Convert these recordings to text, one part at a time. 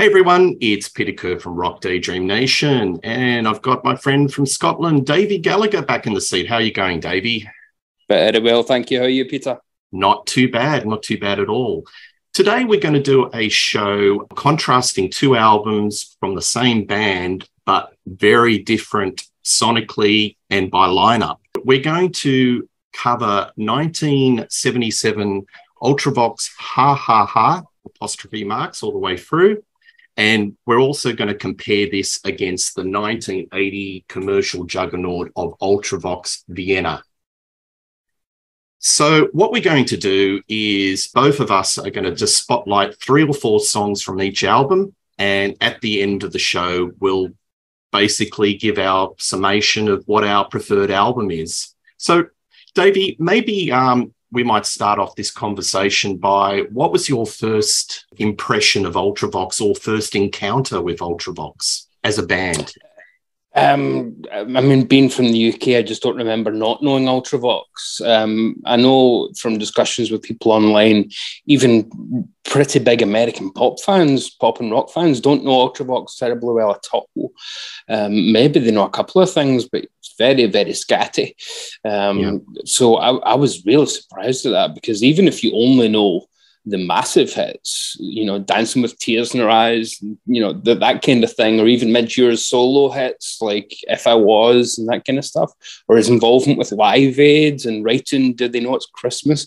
Hey everyone, it's Peter Kerr from Rock Daydream Nation, and I've got my friend from Scotland, Davy Gallagher, back in the seat. How are you going, Davy? Very well, thank you. How are you, Peter? Not too bad, not too bad at all. Today we're going to do a show contrasting two albums from the same band, but very different sonically and by lineup. We're going to cover 1977 Ultravox Ha Ha Ha apostrophe marks all the way through and we're also going to compare this against the 1980 commercial juggernaut of Ultravox Vienna. So, what we're going to do is both of us are going to just spotlight three or four songs from each album. And at the end of the show, we'll basically give our summation of what our preferred album is. So, Davy, maybe um, we might start off this conversation by what was your first impression of Ultravox or first encounter with Ultravox as a band? Um, I mean, being from the UK, I just don't remember not knowing Ultravox. Um, I know from discussions with people online, even pretty big American pop fans, pop and rock fans, don't know Ultravox terribly well at all. Um, maybe they know a couple of things, but it's very, very scatty. Um, yeah. So I, I was really surprised at that because even if you only know the massive hits, you know, Dancing with Tears in Her Eyes, you know, the, that kind of thing, or even Midge's solo hits like If I Was and that kind of stuff, or his involvement with Live Aid and writing Did They Know It's Christmas?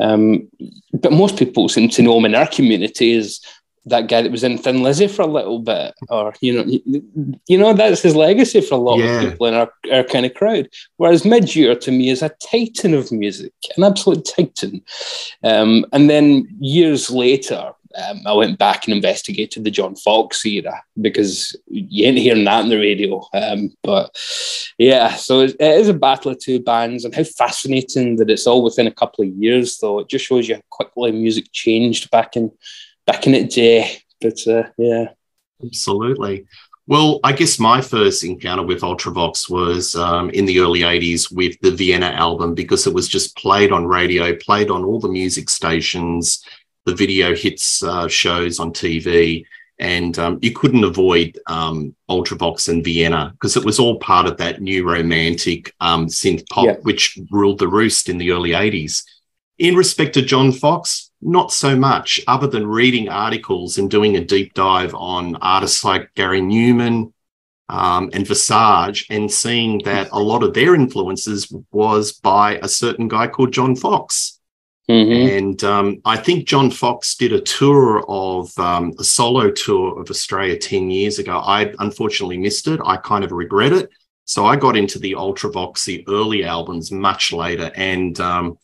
Um, but most people seem to know him in our community as that guy that was in Thin Lizzy for a little bit, or you know, you know that's his legacy for a lot yeah. of people in our, our kind of crowd. Whereas Midge to me is a titan of music, an absolute titan. Um, and then years later, um, I went back and investigated the John Foxx era because you ain't hearing that on the radio. Um, but yeah, so it is a battle of two bands, and how fascinating that it's all within a couple of years. Though it just shows you how quickly music changed back in back in its day. But uh, yeah, absolutely. Well, I guess my first encounter with Ultravox was um, in the early 80s with the Vienna album because it was just played on radio, played on all the music stations, the video hits uh, shows on TV. And um, you couldn't avoid um, Ultravox and Vienna because it was all part of that new romantic um, synth pop, yeah. which ruled the roost in the early 80s. In respect to John Foxx, not so much, other than reading articles and doing a deep dive on artists like Gary Numan um, and Visage, and seeing that a lot of their influences was by a certain guy called John Foxx. Mm-hmm. And um, I think John Foxx did a tour of um, a solo tour of Australia 10 years ago. I unfortunately missed it. I kind of regret it. So I got into the Ultravox, the early albums much later. And um,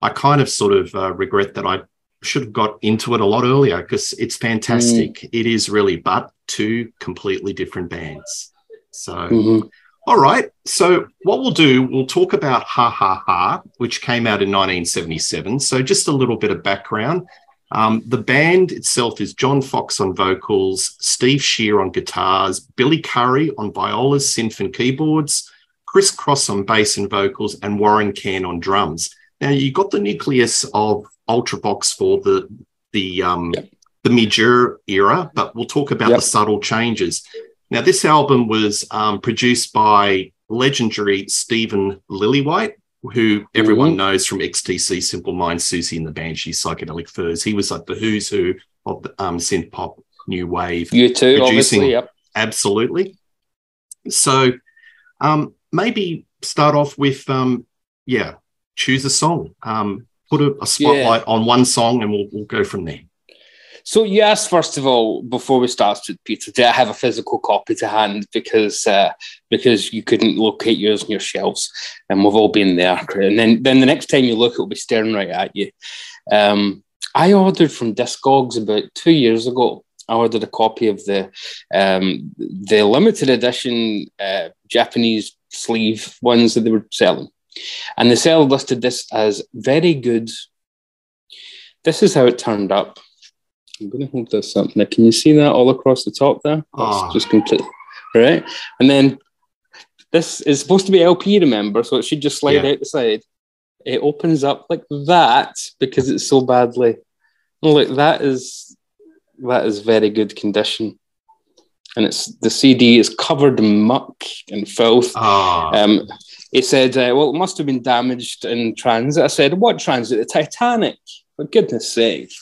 I kind of sort of uh, regret that I should have got into it a lot earlier because it's fantastic. Mm. It is really, but two completely different bands. So, mm-hmm. all right. So, what we'll do, we'll talk about Ha Ha Ha, which came out in 1977. So, just a little bit of background. Um, the band itself is John Foxx on vocals, Steve Shear on guitars, Billy Currie on violas, synth, and keyboards, Chris Cross on bass and vocals, and Warren Cann on drums. Now you got the nucleus of Ultravox for the the um, yep. the Midge era, but we'll talk about yep. the subtle changes. Now this album was um, produced by legendary Stephen Lillywhite, who everyone mm-hmm. knows from XTC, Simple Minds, Siouxsie and the Banshees, Psychedelic Furs. He was like the who's who of the, um, synth pop new wave. U2, obviously. Yep. Absolutely. So um, maybe start off with um, yeah, choose a song. Um, put a, a spotlight yeah. on one song, and we'll we'll go from there. So yes, first of all, before we start, Peter, do I have a physical copy to hand because uh, because you couldn't locate yours on your shelves, and we've all been there. And then then the next time you look, it'll be staring right at you. Um, I ordered from Discogs about two years ago. I ordered a copy of the um, the limited edition uh, Japanese sleeve ones that they were selling. And the seller listed this as very good. This is how it turned up. I'm going to hold this up now. Can you see that all across the top there? Oh. just complete. Right. And then this is supposed to be LP, remember? So it should just slide yeah. out the side. It opens up like that because it's so badly. Look, that is that is very good condition. And it's the CD is covered in muck and filth. Oh. Um, he said, uh, "Well, it must have been damaged in transit." I said, "What transit? The Titanic? For goodness' sake!"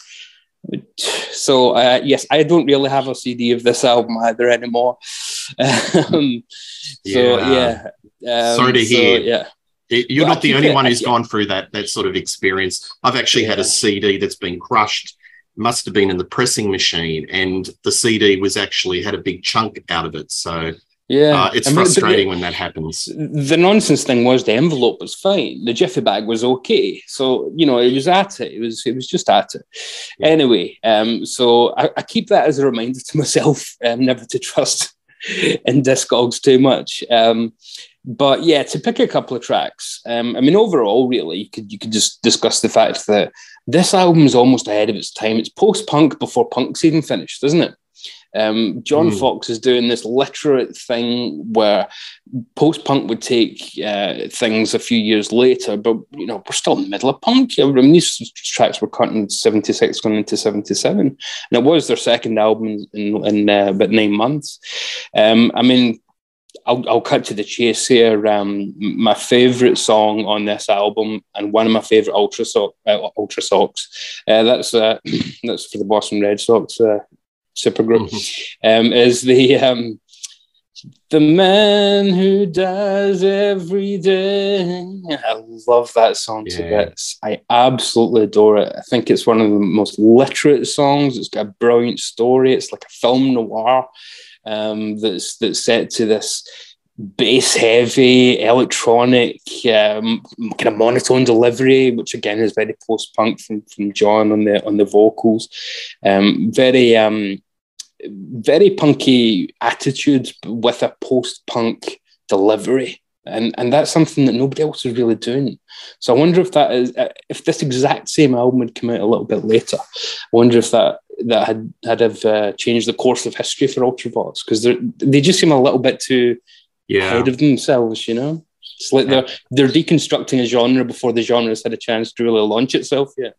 So uh, yes, I don't really have a CD of this album either anymore. um, so yeah, um, sorry to so, hear. Yeah, You're Well, I not the only it- one who's yeah. gone through that that sort of experience. I've actually had a CD that's been crushed. Must have been in the pressing machine, and the CD was actually had a big chunk out of it. So yeah. uh, it's I mean, but the- frustrating when that happens. the nonsense thing was the envelope was fine. The jiffy bag was okay. So, you know, it was at it. It was it was just at it. Yeah. Anyway, um, so I, I keep that as a reminder to myself, um, never to trust in Discogs too much. Um, but yeah, to pick a couple of tracks. Um, I mean, overall, really, you could you could just discuss the fact that this album is almost ahead of its time. It's post punk before punk's even finished, isn't it? Um, John Mm. Foxx is doing this literate thing where post punk would take uh, things a few years later, but you know we're still in the middle of punk. I mean, these tracks were cut in '76, going into '77, and it was their second album in, in uh, about nine months. Um, I mean, I'll, I'll cut to the chase here. Um, my favorite song on this album, and one of my favorite Ultra so- uh, Ultra Socks, uh, that's uh, that's for the Boston Red Sox uh, supergroup, um, is the um, the man who dies every day. I love that song to bits. I absolutely adore it. I think it's one of the most literate songs. It's got a brilliant story. It's like a film noir um, that's that's set to this bass heavy electronic um, kind of monotone delivery, which again is very post punk from from John on the on the vocals. Um, very um, very punky attitude with a post punk delivery. And, and that's something that nobody else is really doing. So I wonder if that is uh, if this exact same album had come out a little bit later. I wonder if that that had had have uh, changed the course of history for Ultravox because they they just seem a little bit too Yeah. ahead of themselves. You know, it's like they're they're deconstructing a genre before the genre's had a chance to really launch itself yet.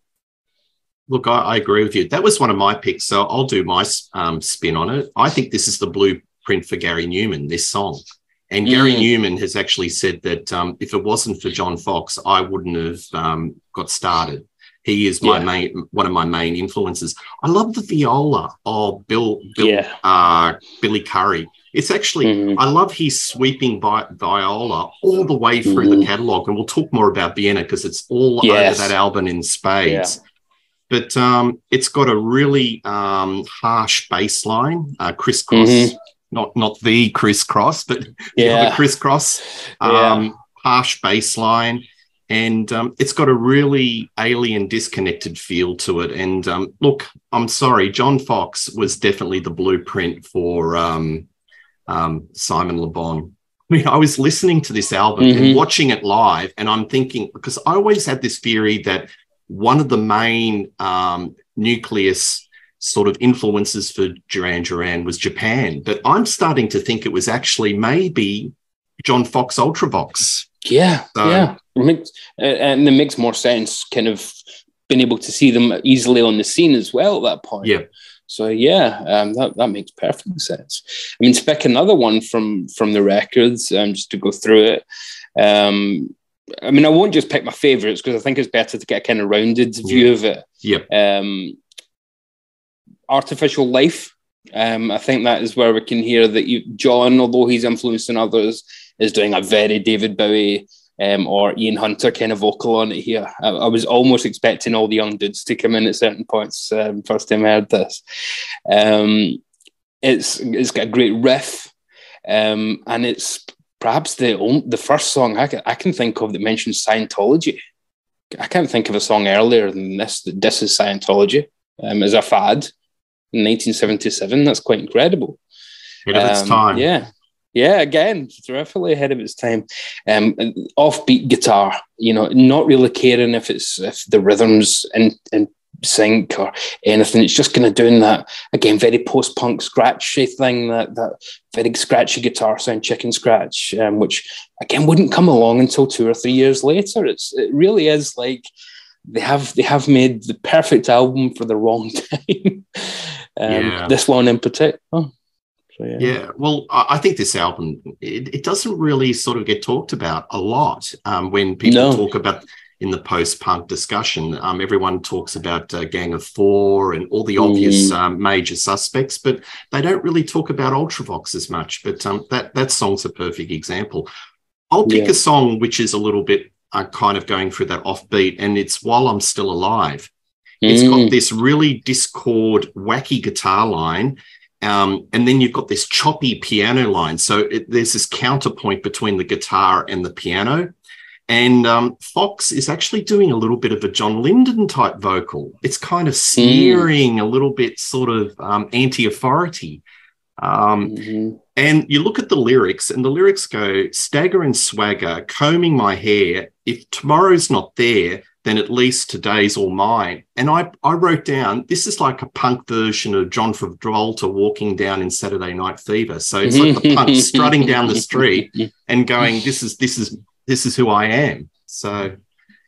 Look, I, I agree with you. That was one of my picks, so I'll do my um, spin on it. I think this is the blueprint for Gary Numan. This song, and Gary Mm. Numan has actually said that um, if it wasn't for John Foxx, I wouldn't have um, got started. He is my Yeah. main, one of my main influences. I love the viola of Bill, Bill Yeah. uh, Billy Currie. It's actually Mhm. I love his sweeping vi- viola all the way through Mhm. the catalog, and we'll talk more about Vienna because it's all Yes. over that album in spades. But um, it's got a really um, harsh baseline, uh, crisscross, Mhm. not not the crisscross, but the Yeah. other crisscross, Yeah. um, harsh baseline. And um, it's got a really alien, disconnected feel to it. And um, look, I'm sorry, John Foxx was definitely the blueprint for um, um, Simon Le Bon. I mean, I was listening to this album Mhm. and watching it live, and I'm thinking because I always had this theory that one of the main um, nucleus sort of influences for Duran Duran was Japan, but I'm starting to think it was actually maybe John Foxx Ultravox. Yeah, So- yeah, makes, and it makes more sense. Kind of being able to see them easily on the scene as well at that point. Yeah. So yeah, um, that that makes perfect sense. I mean, to pick another one from from the records, um, just to go through it. Um, I mean, I won't just pick my favorites because I think it's better to get a kind of rounded view of it. Yep. Um, artificial life. Um, I think that is where we can hear that you, John, although he's influencing others, is doing a very David Bowie um, or Ian Hunter kind of vocal on it here. I, I was almost expecting all the young dudes to come in at certain points. Um, first time I heard this, um, it's it's got a great riff, um, and it's perhaps the the first song I can, I can think of that mentions Scientology. I can't think of a song earlier than this that this is Scientology um, as a fad in 1977. That's quite incredible. Ahead of its Um, time. Yeah. Yeah, again, terrifically ahead of its time. Um, offbeat guitar, you know, not really caring if it's if the rhythms in, in sync or anything. It's just kind of doing that again, very post-punk scratchy thing, that that very scratchy guitar sound, chicken scratch, um, which again wouldn't come along until two or three years later. It's it really is like they have they have made the perfect album for the wrong time. Um, yeah. This one in particular. So, yeah. yeah. well, I think this album it, it, doesn't really sort of get talked about a lot um, when people no. talk about in the post-punk discussion. Um, everyone talks about uh, Gang of Four and all the obvious mm. um, major suspects, but they don't really talk about Ultravox as much. But um, that that song's a perfect example. I'll pick yeah. a song which is a little bit uh, kind of going through that offbeat, and it's "While I'm Still Alive." Mm. It's got mm. this really discord, wacky guitar line. Um, and then you've got this choppy piano line. So it, there's this counterpoint between the guitar and the piano. And um, Foxx is actually doing a little bit of a John Lydon type vocal. It's kind of sneering, mm. a little bit sort of um, anti authority. Um, mm-hmm. And you look at the lyrics, and the lyrics go stagger and swagger, combing my hair. If tomorrow's not there, then at least today's all mine. And I, I wrote down this is like a punk version of John Travolta walking down in Saturday Night Fever. So it's like the punk strutting down the street and going, "This is this is this is who I am. So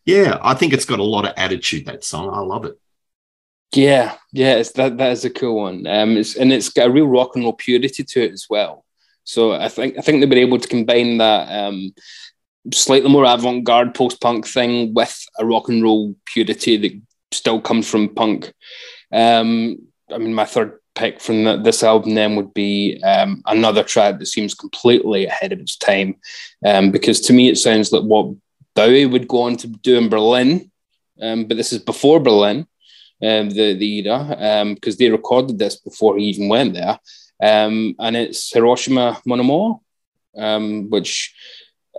yeah, I think it's got a lot of attitude, that song. I love it. Yeah, yeah, it's that that is a cool one. Um it's and it's got a real rock and roll purity to it as well. So I think I think they've been able to combine that um slightly more avant-garde post-punk thing with a rock and roll purity that still comes from punk. Um I mean my third pick from the, this album then would be um, another track that seems completely ahead of its time, um, because to me it sounds like what Bowie would go on to do in Berlin, um, but this is before Berlin, um, the the era, because um, they recorded this before he even went there, um, and it's Hiroshima Mon Amour, which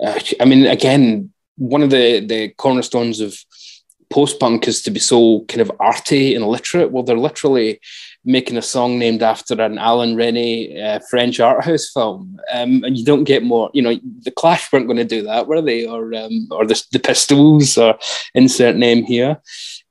uh, I mean again one of the the cornerstones of post punk is to be so kind of arty and literate. Well, they're literally making a song named after an Alain Resnais uh, French art house film, um, and you don't get more. You know, the Clash weren't going to do that, were they? Or um, or the, the Pistols, or insert name here.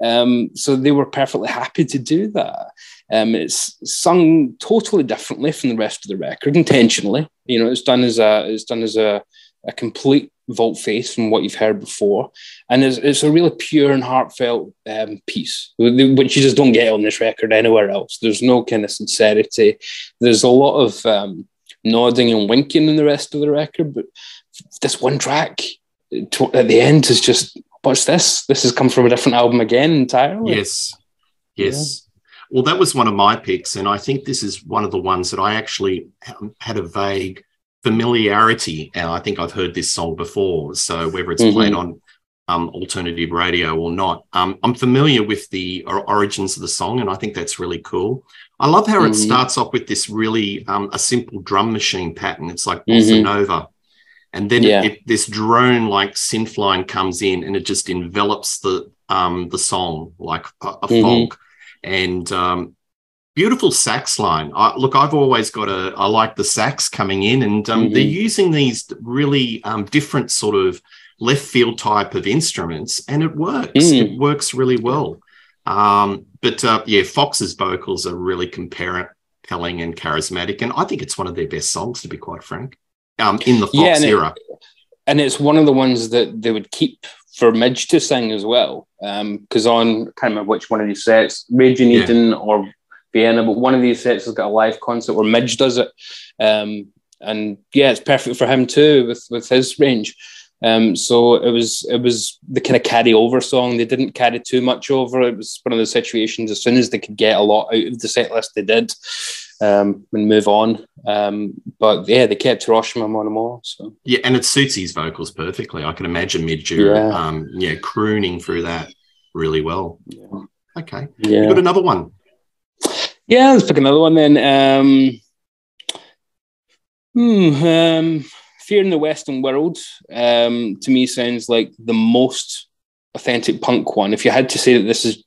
Um, so they were perfectly happy to do that. Um, it's sung totally differently from the rest of the record, intentionally. You know, it's done as a it's done as a, a complete vault face from what you've heard before. And it's, it's a really pure and heartfelt um, piece, which you just don't get on this record anywhere else. There's no kind of sincerity. There's a lot of um, nodding and winking in the rest of the record, but this one track at the end is just, what's this? This has come from a different album again entirely. Yes. Yes. Yeah. Well, that was one of my picks. And I think this is one of the ones that I actually had a vague familiarity. And I think I've heard this song before. So whether it's mm-hmm. played on um, alternative radio or not, um, I'm familiar with the origins of the song, and I think that's really cool. I love how mm-hmm. it starts off with this really um, a simple drum machine pattern. It's like bossa mm-hmm. nova. And then yeah. it, this drone like synth line comes in and it just envelops the um, the song like a, a mm-hmm. fog. And um, beautiful sax line. I, look, I've always got a, I like the sax coming in, and um, mm-hmm. they're using these really um, different sort of left field type of instruments, and it works. Mm. It works really well. Um, but uh, yeah, Foxx's vocals are really compelling and charismatic, and I think it's one of their best songs, to be quite frank, um, in the Foxx yeah, and era. It, and it's one of the ones that they would keep for Midge to sing as well. Because um, on, I can't remember which one of these sets, Rage in yeah. Eden or Vienna, but one of these sets has got a live concert where Midge does it. Um, and yeah, it's perfect for him too with, with his range. Um, so it was it was the kind of carry over song. They didn't carry too much over. It was one of the situations as soon as they could get a lot out of the set list, they did um, and move on. Um, but yeah, they kept Hiroshima Mon Amour. So yeah, and it suits his vocals perfectly. I can imagine Midge, yeah. um, yeah, crooning through that really well. Yeah. Okay, yeah. You got another one. Yeah, let's pick another one then. Um, hmm, um, Fear in the Western World um, to me sounds like the most authentic punk one. If you had to say that this is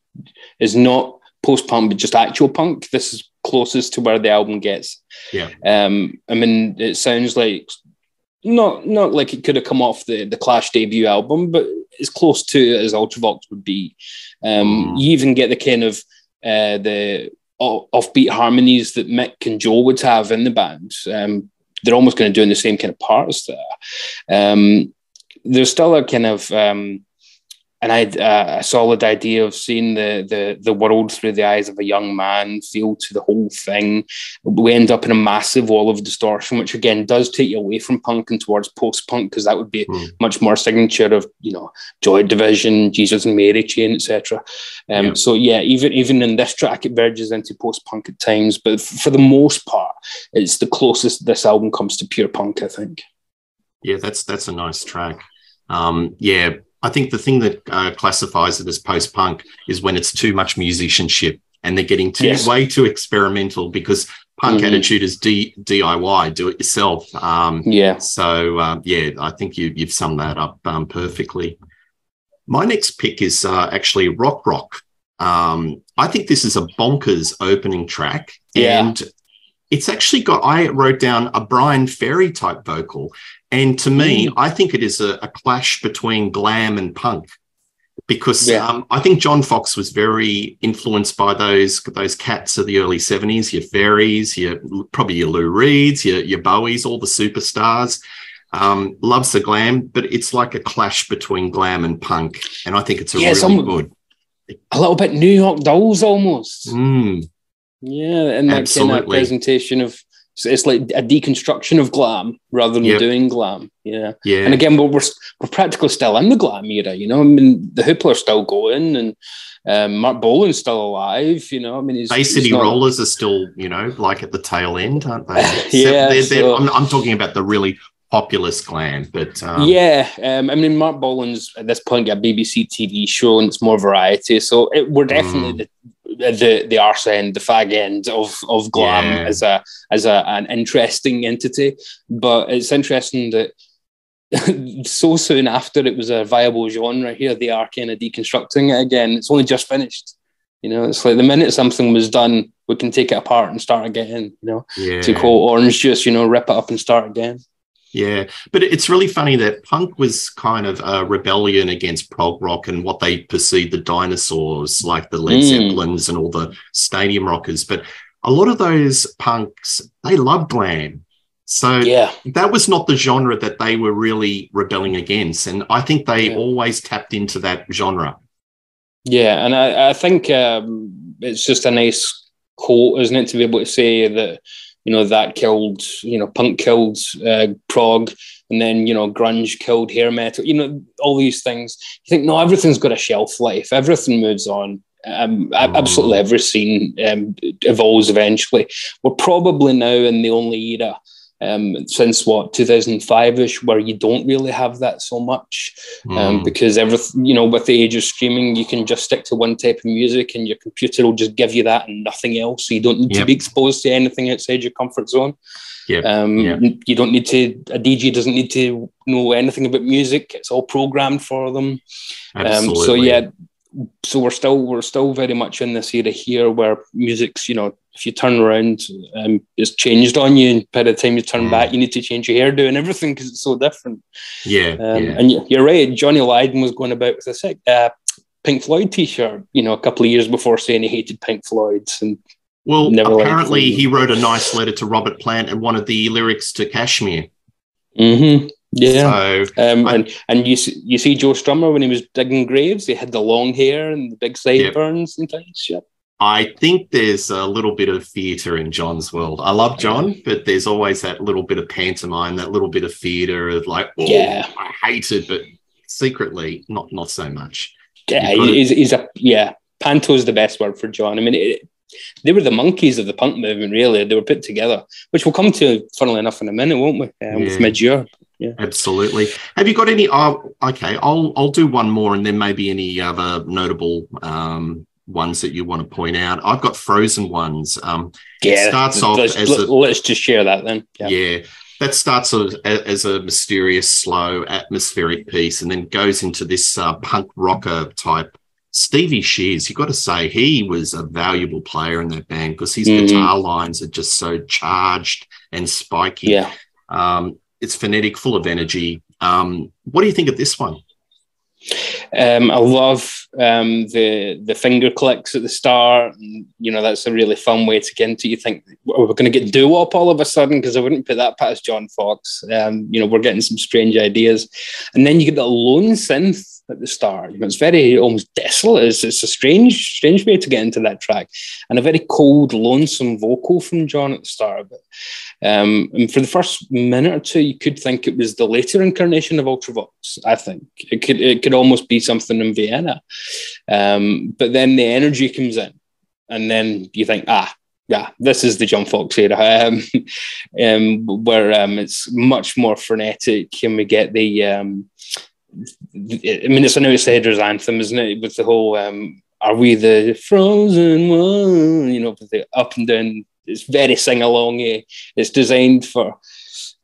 is not post punk but just actual punk, this is closest to where the album gets. Yeah. Um, I mean, it sounds like not not like it could have come off the the Clash debut album, but as close to it as Ultravox would be. Um, mm. You even get the kind of uh, the offbeat harmonies that Mick and Joe would have in the band. Um, they're almost kind of doing the same kind of parts there. Um, there's still a kind of um, and I had uh, a solid idea of seeing the, the the world through the eyes of a young man, feel to the whole thing. We end up in a massive wall of distortion, which again does take you away from punk and towards post punk because that would be mm. much more signature of you know Joy Division, Jesus and Mary Chain, etc. Um, yeah. So yeah, even even in this track, it verges into post punk at times, but for the most part, it's the closest this album comes to pure punk. I think. Yeah, that's that's a nice track. Um, yeah, I think the thing that uh, classifies it as post punk is when it's too much musicianship and they're getting too yes. way too experimental because punk mm-hmm. attitude is D- DIY, do it yourself. Um, yeah. So um, yeah, I think you you've summed that up um, perfectly. My next pick is uh, actually Rock Rock. Um, I think this is a bonkers opening track, yeah. and it's actually got. I wrote down a Bryan Ferry type vocal, and to me, mm. I think it is a, a, clash between glam and punk because yeah. um, I think John Foxx was very influenced by those those cats of the early 70s, your Ferrys, your probably your Lou Reeds, your, your Bowies, all the superstars. Um, loves the glam, but it's like a clash between glam and punk. And I think it's a yeah, really good. A little bit New York Dolls almost. Mm. Yeah, and that Absolutely. kind of presentation of so it's like a deconstruction of glam rather than yep. doing glam. Yeah. Yeah. And again, we're, we're, we're practically still in the glam era, you know. I mean, the Hoopla are still going and um, Marc Bolan's still alive, you know. I mean, he's, Bay City not... Rollers are still, you know, like at the tail end, aren't they? yeah. They're, they're, so... I'm, I'm, talking about the really populist glam, but um... yeah. Um, I mean, Marc Bolan's at this point got a BBC TV show and it's more variety. So it, we're definitely mm. the the the arse end, the fag end of of glam yeah. as a as a, an interesting entity. But it's interesting that so soon after it was a viable genre, here they are kind of deconstructing it again. It's only just finished. You know, it's like the minute something was done, we can take it apart and start again. You know, yeah. to quote Orange Juice, you know, rip it up and start again. Yeah, but it's really funny that punk was kind of a rebellion against prog rock and what they perceived the dinosaurs, like the Led mm. Zeppelins and all the stadium rockers. But a lot of those punks, they loved glam. So yeah. that was not the genre that they were really rebelling against. And I think they yeah. always tapped into that genre. Yeah, and I, I think um, it's just a nice quote, isn't it, to be able to say that you know that killed you know punk killed uh, prog and then you know grunge killed hair metal you know all these things. You think no everything's got a shelf life. Everything moves on. Um, mm. absolutely every scene um, evolves eventually. We're probably now in the only era um, since what 2005ish where you don't really have that so much um, mm. because everything you know with the age of streaming you can just stick to one type of music and your computer will just give you that and nothing else so you don't need yep. to be exposed to anything outside your comfort zone yep. Um, yep. you don't need to a dj doesn't need to know anything about music it's all programmed for them um, so yeah so we're still we're still very much in this era here where music's you know if you turn around um, it's changed on you and by the time you turn mm. back you need to change your hairdo and everything because it's so different yeah, um, yeah, and you're right johnny lydon was going about with a uh, pink floyd t-shirt you know a couple of years before saying he hated pink floyd and well apparently he wrote a nice letter to robert plant and wanted the lyrics to kashmir mm-hmm. Yeah, so, um, I, and and you see, you see Joe Strummer when he was digging graves, he had the long hair and the big sideburns yep. and things. Yep. I think there's a little bit of theatre in John's world. I love John, but there's always that little bit of pantomime, that little bit of theatre of like, oh, yeah. I hate it, but secretly, not not so much. Yeah, he's, he's, a yeah. Panto is the best word for John. I mean, it, they were the Monkees of the punk movement. Really, they were put together, which we'll come to, funnily enough, in a minute, won't we? Um, yeah. With Midge yeah. Absolutely. Have you got any? Oh, okay. I'll I'll do one more, and then maybe any other notable um, ones that you want to point out. I've got frozen ones. Um, yeah. starts off let's, as a, let's just share that then. Yeah. yeah that starts as, as, a mysterious, slow, atmospheric piece, and then goes into this uh, punk rocker type. Stevie Shears, you've got to say he was a valuable player in that band because his mm-hmm. guitar lines are just so charged and spiky. Yeah. Um, it's phonetic, full of energy. Um, what do you think of this one? Um, I love um, the the finger clicks at the start. You know, that's a really fun way to get into. You think we're going to get doo wop all of a sudden because I wouldn't put that past John Foxx. Um, you know, we're getting some strange ideas, and then you get the lone synth at the start. You know, it's very almost desolate. It's, it's a strange, strange way to get into that track, and a very cold, lonesome vocal from John at the start of it. Um, and for the first minute or two, you could think it was the later incarnation of Ultravox. I think it could it could almost be something in Vienna, um, but then the energy comes in, and then you think, ah, yeah, this is the John Foxx era, um, um, where um, it's much more frenetic, and we get the um, I mean, it's an outsider's anthem, isn't it? With the whole, um, are we the frozen one? You know, with the up and down. It's very sing along. It's designed for,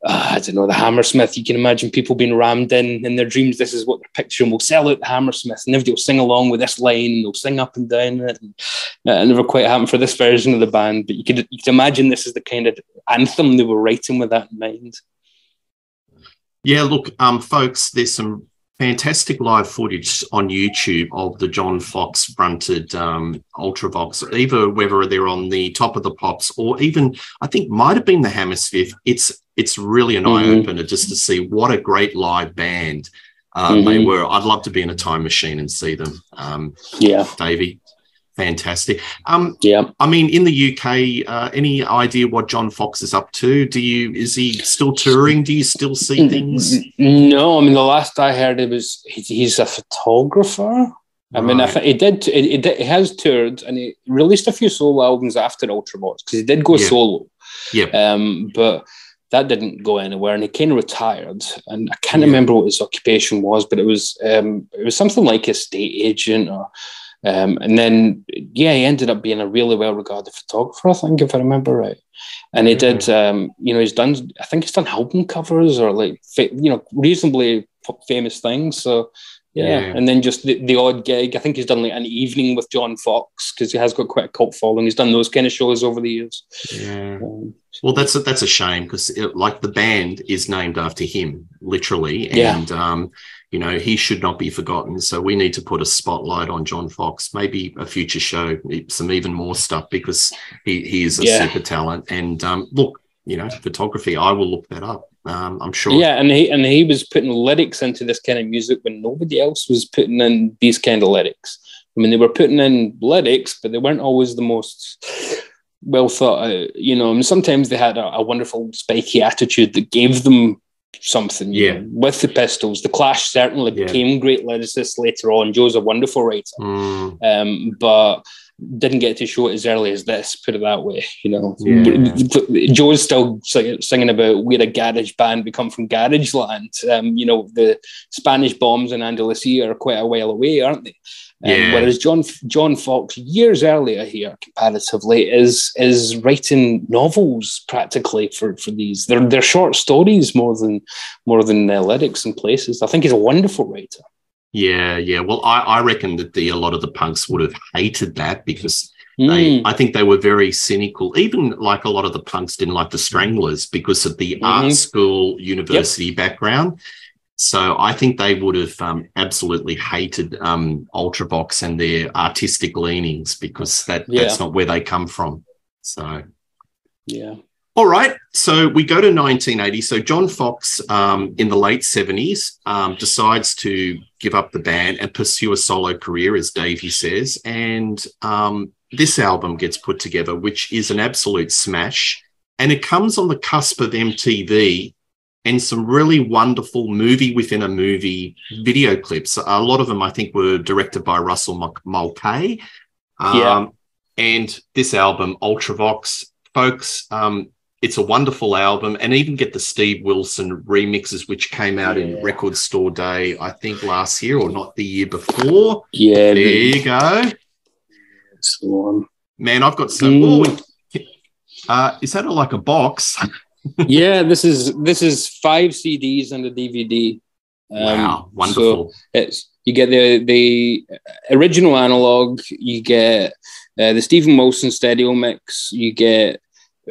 uh, I don't know, the Hammersmith. You can imagine people being rammed in in their dreams. This is what they're picturing. We'll sell out the Hammersmith, and everybody will sing along with this line, and they'll sing up and down it. And, uh, it never quite happened for this version of the band, but you could you could imagine this is the kind of anthem they were writing with that in mind. Yeah, look, um, folks, there's some fantastic live footage on YouTube of the John Foxx brunted um, Ultravox, either whether they're on the top of the pops or even I think might have been the Hammersmith. It's it's really an mm-hmm. eye opener just to see what a great live band uh, mm-hmm. they were. I'd love to be in a time machine and see them. Um, yeah, Davy. Fantastic. Um, yeah. I mean, in the UK, uh, any idea what John Foxx is up to? Do you is he still touring? Do you still see things? No, I mean the last I heard it was he's a photographer. I mean, I think he did. He, he has toured and he released a few solo albums after Ultravox because he did go yeah. solo. Yeah. Um, but that didn't go anywhere, and he kind of retired. And I can't yeah. remember what his occupation was, but it was um, it was something like a state agent or um, and then, yeah, he ended up being a really well regarded photographer, I think, if I remember right. And he did, mm-hmm. um, you know, he's done, I think he's done album covers or like, you know, reasonably famous things. So, yeah. yeah. And then just the, the, odd gig. I think he's done like an evening with John Foxx because he has got quite a cult following. He's done those kind of shows over the years. Yeah. Um, well, that's a, that's a shame because like the band is named after him, literally. And, yeah. um, you know, he should not be forgotten. So we need to put a spotlight on John Foxx, maybe a future show, some even more stuff because he, he is a yeah. super talent. And um, look, you know, photography, I will look that up. Um, I'm sure. Yeah, and he and he was putting lyrics into this kind of music when nobody else was putting in these kind of lyrics. I mean, they were putting in lyrics, but they weren't always the most well thought out. You know, and sometimes they had a, a wonderful spiky attitude that gave them something. Yeah. With the Pistols, the Clash certainly yeah. became great lyricists later on. Joe's a wonderful writer, mm. um, but didn't get to show it as early as this. Put it that way, you know. Yeah. Joe's still singing about we're a garage band. We come from garage land. Um, you know, the Spanish bombs in Andalusia are quite a while away, aren't they? Um, yeah. Whereas John John Foxx years earlier here, comparatively, is is writing novels practically for, for these. They're they're short stories more than more than uh, lyrics and places. I think he's a wonderful writer. Yeah, yeah. Well, I, I reckon that the a lot of the punks would have hated that because they, hmm. I think they were very cynical. Even like a lot of the punks didn't like the Stranglers because of the mm-hmm. art school university yep. background. So I think they would have um, absolutely hated um, Ultravox and their artistic leanings because that yeah. that's not where they come from. So yeah. All right. So we go to 1980. So John Foxx, um, in the late 70s, um, decides to give up the band and pursue a solo career, as Davy says. And um, this album gets put together, which is an absolute smash. And it comes on the cusp of MTV and some really wonderful movie within a movie video clips. A lot of them, I think, were directed by Russell Mulcahy. Um, yeah. And this album, Ultravox, folks, um, it's a wonderful album. And even get the Steve Wilson remixes, which came out yeah. in Record Store Day, I think last year or not the year before. Yeah. There you go. one. Man, I've got some. Mm. Oh, uh, is that like a box? yeah, this is this is five CDs and a DVD. Um, wow, wonderful! So it's you get the the original analog, you get uh, the Steven Wilson stereo mix, you get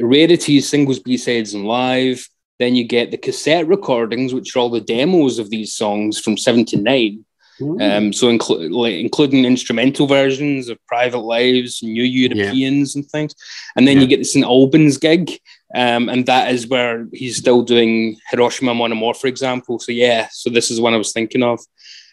rarities, singles, B sides, and live. Then you get the cassette recordings, which are all the demos of these songs from '79. Um, so inclu- like, including instrumental versions of Private Lives, New Europeans, yeah. and things. And then yeah. you get the St Albans gig, um, and that is where he's still doing Hiroshima Mon Amour, for example. So yeah, so this is one I was thinking of.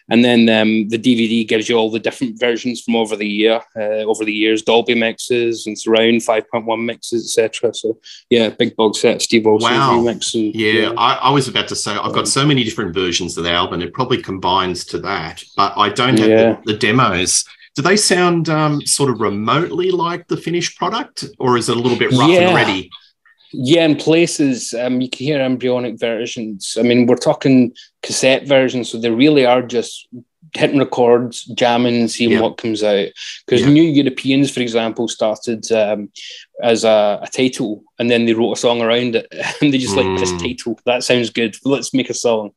And then um, the DVD gives you all the different versions from over the year, uh, over the years, Dolby mixes and surround 5.1 mixes, etc. So yeah, big box set, Steve Wilson wow. remix. And, yeah, yeah. I, I, was about to say I've got so many different versions of the album. It probably combines to that, but I don't have yeah. the, the, demos. Do they sound um, sort of remotely like the finished product, or is it a little bit rough yeah. and ready? Yeah, in places um, you can hear embryonic versions. I mean, we're talking cassette versions, so they really are just hitting records, jamming, seeing yeah. what comes out. Because yeah. New Europeans, for example, started um, as a, a, title, and then they wrote a song around it, and they just mm. like this mm. title. That sounds good. Let's make a song.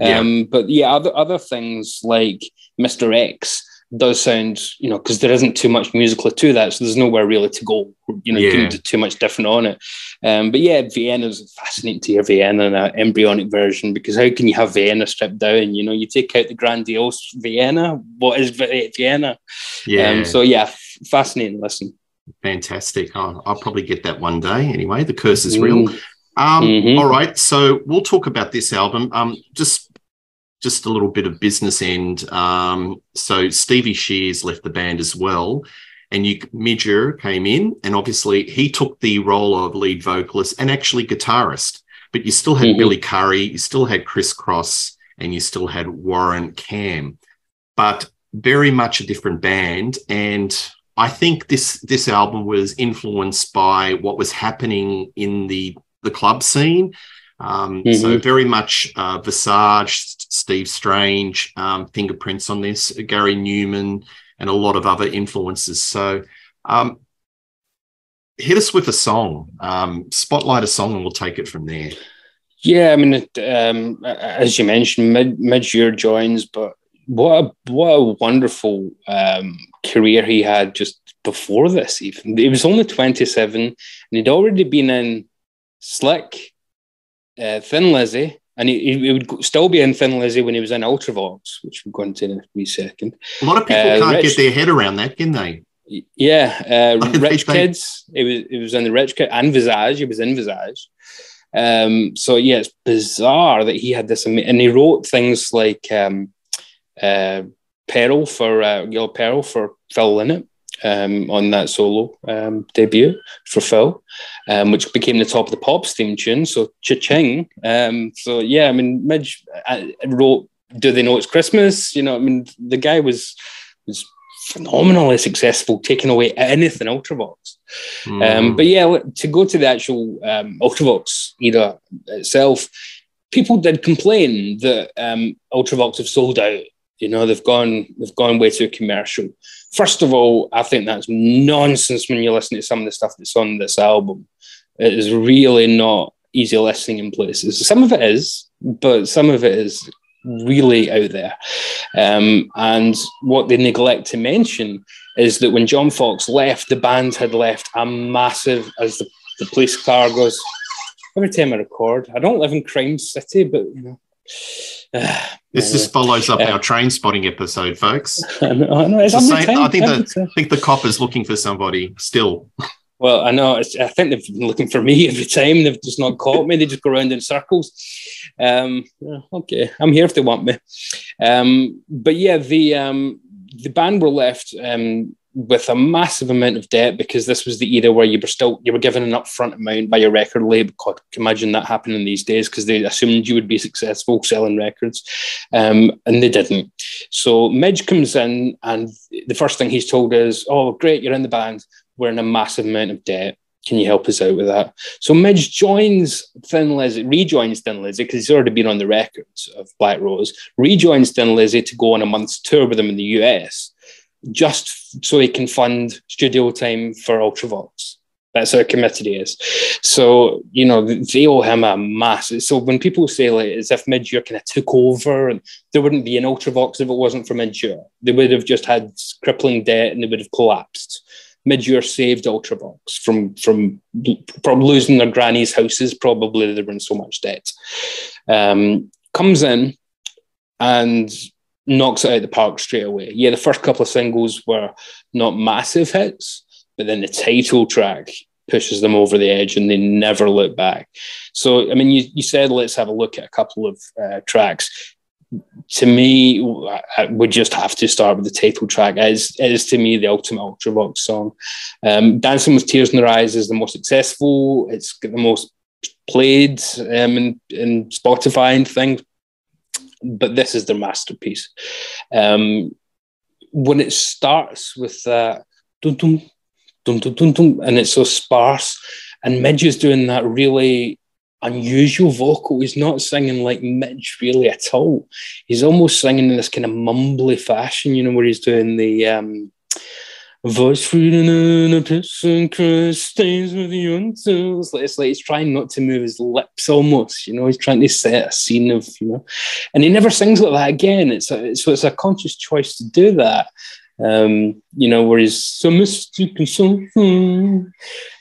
Um, yeah. But yeah, other other things like Mr. X does sound, you know, because there isn't too much musically to that, so there's nowhere really to go. You know, yeah. you can do too much different on it. Um, but yeah, Vienna is fascinating to hear Vienna in an embryonic version because how can you have Vienna stripped down? You know, you take out the grandiose Vienna. What is Vienna? Yeah. Um, so yeah, fascinating listen. Fantastic. I'll, I'll, probably get that one day. Anyway, the curse is real. Mm. Um, mm-hmm. all right, so we'll talk about this album. Um, just just a little bit of business end. Um, so Stevie Shears left the band as well, and you Midge Ure came in, and obviously he took the role of lead vocalist and actually guitarist. But you still had mm-hmm. Billy Currie, you still had Chris Cross, and you still had Warren Cann, but very much a different band. And I think this this album was influenced by what was happening in the the club scene. Um, mm-hmm. So very much uh, Visage, Steve Strange, um, fingerprints on this, Gary Numan, and a lot of other influences. So um, hit us with a song, um, spotlight a song, and we'll take it from there. Yeah, I mean, it, um, as you mentioned, mid Midge Ure joins, but what a what a wonderful um, career he had just before this. Even he was only twenty seven, and he'd already been in Slik, uh, Thin Lizzy, and he, he, would still be in Thin Lizzy when he was in Ultravox, which we'll go into in a wee second. A lot of people uh, can't Rich, get their head around that, can they? Yeah, uh, Rich Kids. It was it was in the Rich Kid and Visage. He was in Visage. Um, so yeah, it's bizarre that he had this, and he wrote things like um, uh, "Peril" for uh, Yellow Peril for Phil Lynott, um, on that solo um, debut for Phil, um, which became the top of the Pops theme tune. So cha-ching. Um, so yeah, I mean, Midge uh, wrote "Do They Know It's Christmas?" You know, I mean, the guy was was phenomenally successful, taking away anything Ultravox. Mm. but yeah, to go to the actual um, Ultravox era itself, people did complain that um, Ultravox have sold out. You know, they've gone they've gone way too commercial. First of all, I think that's nonsense when you listen to some of the stuff that's on this album. It is really not easy listening in places. Some of it is, but some of it is really out there. Um, and what they neglect to mention is that when John Foxx left, the band had left a massive, as the, the police car goes, every time I record, I don't live in Crime City, but you know, this just follows up our train spotting episode, folks. I know, I, know. I think the I think the cop is looking for somebody still. Well, I know. I think they've been looking for me every time. They've just not caught me. They just go around in circles. Um, okay, I'm here if they want me. Um, but yeah, the um, the band were left um, with a massive amount of debt because this was the era where you were still you were given an upfront amount by your record label. God, imagine that happening these days because they assumed you would be successful selling records, um, and they didn't. So Midge comes in, and the first thing he's told is, "Oh, great, you're in the band. We're in a massive amount of debt. Can you help us out with that?" So Midge joins Thin Lizzy, rejoins Thin Lizzy because he's already been on the records of Black Rose. Rejoins Thin Lizzy to go on a month's tour with them in the US just so he can fund studio time for Ultravox. That's how committed he is. So, you know, they owe him a massive. So when people say like as if Midge kind of took over and there wouldn't be an Ultravox if it wasn't for Midge they would have just had crippling debt and they would have collapsed. Midge saved Ultravox from from from losing their granny's houses. Probably they were in so much debt. Um, comes in and knocks it out of the park straight away. Yeah, the first couple of singles were not massive hits, but then the title track pushes them over the edge and they never look back. So, I mean, you, you said let's have a look at a couple of uh, tracks. To me, I would just have to start with the title track. It is to me the ultimate Ultravox song. Um, Dancing with Tears in Their Eyes is the most successful. It's got the most played um, in, in Spotify and things but this is their masterpiece. Um, when it starts with that dum dum dum dum dum dum, and it's so sparse, and Midge is doing that really unusual vocal. He's not singing like Midge really at all. He's almost singing in this kind of mumbly fashion, you know, where he's doing the um, voice freedom and a person Christ stays with you until it's like, it's like he's trying not to move his lips almost, you know, he's trying to set a scene of, you know, and he never sings like that again. It's a, so it's a conscious choice to do that. Um, you know, where he's so and so, um,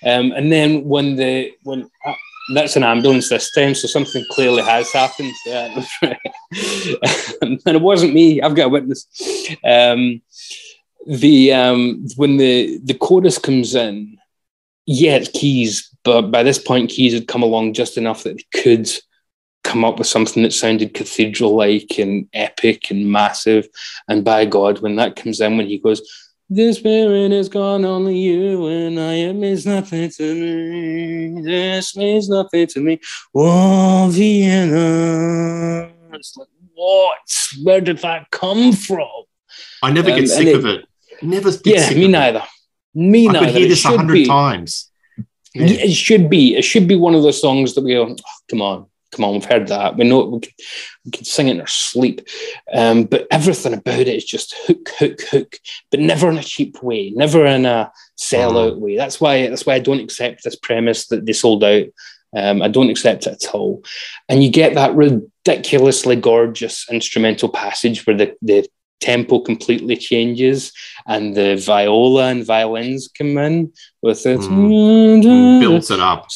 and then when the when uh, that's an ambulance this time, so something clearly has happened. Yeah, and it wasn't me. I've got a witness. Um, the um, when the the chorus comes in, yeah, it's keys, but by this point, keys had come along just enough that they could come up with something that sounded cathedral like and epic and massive. And by God, when that comes in, when he goes, this spirit is gone, only you and I. It means nothing to me. This means nothing to me. Oh, Vienna. It's like, what? Where did that come from? I never get um, sick of it. Never. Yeah, me neither. Me I neither. could hear this a hundred times. Yeah. It should be. It should be one of those songs that we go, oh, come on, come on, we've heard that. We know we can, we can sing it in our sleep. Um, but everything about it is just hook, hook, hook, but never in a cheap way, never in a sellout mm. way. That's why that's why I don't accept this premise that they sold out. Um, I don't accept it at all. And you get that ridiculously gorgeous instrumental passage where the, the tempo completely changes and the viola and violins come in with it. Mm. builds it up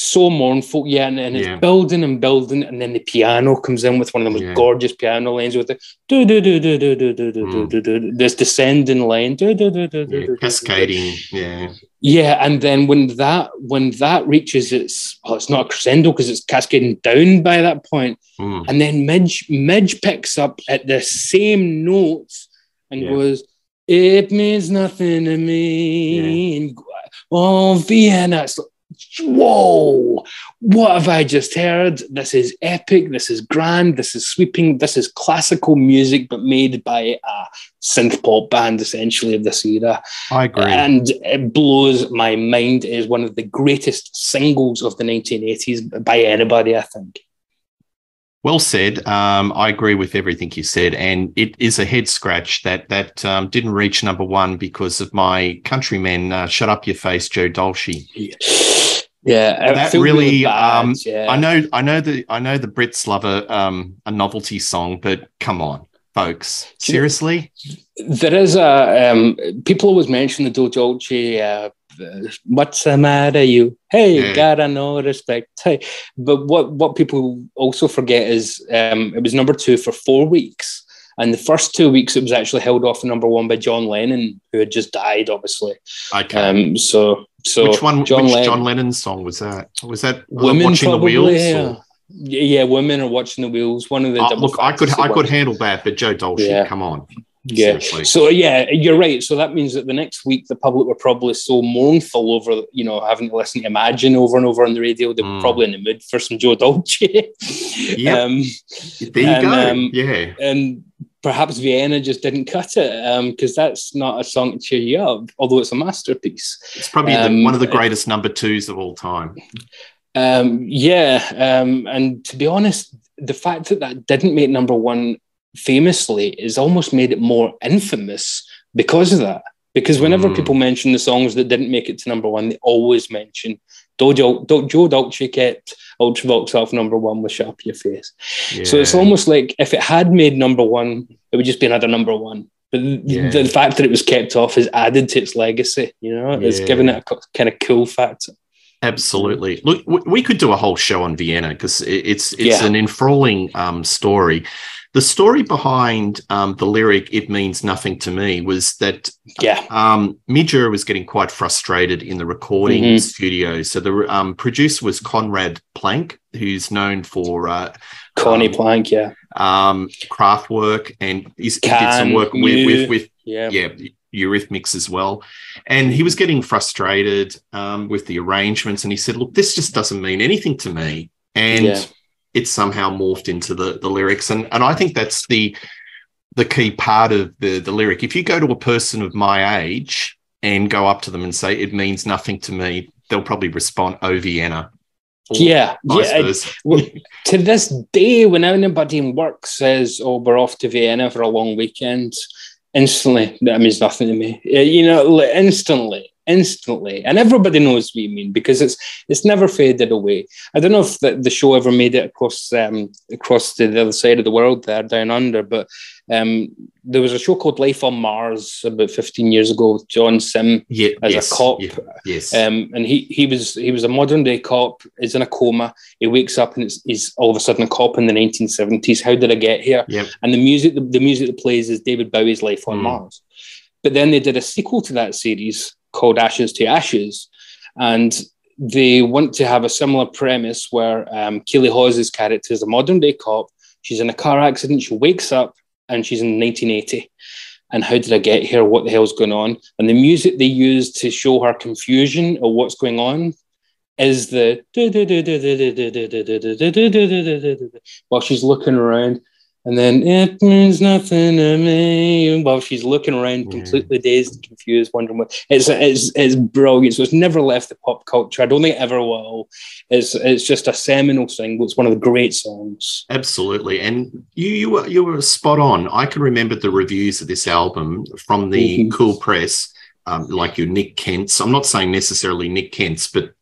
so mournful yeah and, and yeah. it's building and building and then the piano comes in with one of the most yeah. gorgeous piano lines with it mm. this descending line do do do do yeah, cascading yeah yeah, and then when that when that reaches its well, it's not a crescendo because it's cascading down by that point, mm. and then Midge Midge picks up at the same notes and yeah. goes, "It means nothing to me." Yeah. And, oh, Vienna! It's like, whoa, what have I just heard? This is epic. This is grand. This is sweeping. This is classical music, but made by a synth pop band, essentially, of this era. I agree. And it blows my mind. It is one of the greatest singles of the 1980s by anybody, I think. Well said. Um, I agree with everything you said, and it is a head scratch that that um, didn't reach number one because of my countryman. Uh, Shut up, your face, Joe Dolce. Yeah, that really. um, yeah. I know, I know the I know the Brits love a um, a novelty song, but come on, folks, seriously. There is a um, people always mention the Joe Dolce. Uh, what's the matter, you? Hey, yeah. gotta no respect. Hey, but what what people also forget is um, it was number two for four weeks. And the first two weeks, it was actually held off number one by John Lennon, who had just died, obviously. Okay. Um, so, so which one? John which Lennon, John Lennon's song was that? Was that Women watching probably, the wheels? Yeah. yeah, women are watching the wheels. One of the uh, look, I could I could handle that, but Joe Dolce, yeah. come on. Yeah. Seriously. So yeah, you're right. So that means that the next week the public were probably so mournful over, you know, having to listen to Imagine over and over on the radio. They were mm. probably in the mood for some Joe Dolce. yeah. Um, there you and, go. Um, yeah. And perhaps Vienna just didn't cut it because um, that's not a song to cheer you up, although it's a masterpiece. It's probably um, the, one of the greatest number twos of all time. Um, yeah, um, and to be honest, the fact that that didn't make number one famously is almost made it more infamous because of that. Because whenever mm. people mention the songs that didn't make it to number one, they always mention Dojo, Do, Joe Dolce kept Ultravox off number one with Sharp Your Face. Yeah. So it's almost like if it had made number one, it would just be another number one. But yeah. the, the, fact that it was kept off has added to its legacy. You know, yeah. it's given it a kind of cool factor. Absolutely. Look, we could do a whole show on Vienna because it's it's an enthralling um, story. The story behind um, the lyric "It means nothing to me" was that yeah, um, Midge was getting quite frustrated in the recording Mhm. studio. So the um, producer was Conrad Plank, who's known for uh, Connie Um, Plank, yeah, um, craft work, and he's, he did some work with, Mew. with with yeah, yeah Eurythmics as well. And he was getting frustrated um, with the arrangements, and he said, "Look, this just doesn't mean anything to me." And Yeah. It somehow morphed into the the lyrics, and and I think that's the the key part of the the lyric. If you go to a person of my age and go up to them and say, "It means nothing to me," they'll probably respond, "Oh, Vienna." Yeah, yeah. Well, to this day, when anybody in work says, "Oh, we're off to Vienna for a long weekend," instantly that means nothing to me. Uh, you know, instantly, instantly, and everybody knows what you mean because it's it's never faded away. I don't know if the, the show ever made it across um, across to the other side of the world there, down under, but um, there was a show called Life on Mars about 15 years ago with John Sim yeah, as yes, a cop. yeah, yes. Um, and he he was he was a modern day cop. Is in a coma. He wakes up and it's, he's all of a sudden a cop in the 1970s. How did I get here? Yep. And the music the, the music that plays is David Bowie's Life on Mm. Mars. But then they did a sequel to that series called Ashes to Ashes, and they want to have a similar premise where um, Keely Hawes's character is a modern day cop. She's in a car accident. She wakes up and she's in 1980 and how did I get here? What the hell's going on? And the music they use to show her confusion of what's going on is the while she's looking around, and then it means nothing to me while she's looking around, Yeah. completely dazed and confused, wondering what it's it's it's brilliant. So it's never left the pop culture. I don't think it ever will. It's it's just a seminal single. It's one of the great songs. Absolutely, and you you were you were spot on. I can remember the reviews of this album from the Mhm. Cool Press, um, like your Nick Kent's. I'm not saying necessarily Nick Kent's, but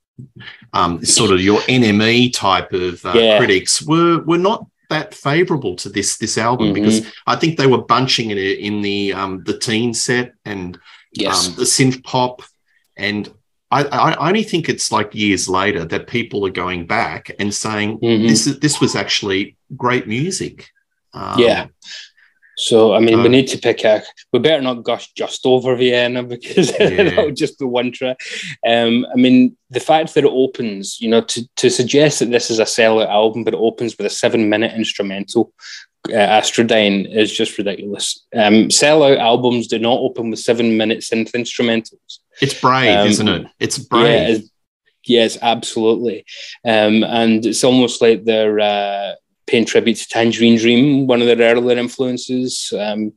um, sort of your NME type of uh, Yeah. critics were were not that favourable to this this album Mhm. because I think they were bunching it in the um, the teen set and Yes. um, the synth pop, and I, I only think it's like years later that people are going back and saying Mhm. this is this was actually great music. Um, Yeah. So I mean, we Uh, need to pick a. We better not gush just over Vienna because Yeah. that would just be one track. Um, I mean, the fact that it opens, you know, to to suggest that this is a sellout album, but it opens with a seven-minute instrumental, uh, Astrodyne, is just ridiculous. Um, sellout albums do not open with seven-minute synth instrumentals. It's brave, Um, isn't it? It's brave. Yeah, it's- yes, absolutely. Um, and it's almost like they're uh, paying tribute to Tangerine Dream, one of their earlier influences. Um,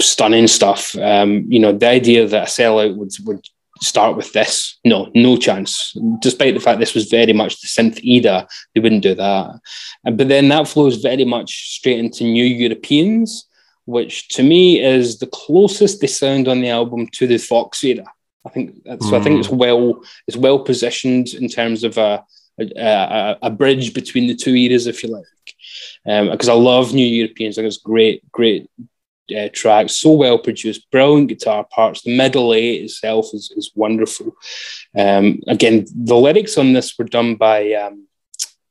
stunning stuff. Um, you know, the idea that a sellout would would start with this, no, no chance. Despite the fact this was very much the synth era, they wouldn't do that. But then that flows very much straight into New Europeans, which to me is the closest they sound on the album to the Fox era. I think so. I think it's well it's well positioned in terms of a a, a, a bridge between the two eras, if you like. Because I love New Europeans, I think it's great, great uh, track, so well produced, brilliant guitar parts. The middle eight itself is, is wonderful. Um, again, the lyrics on this were done by um,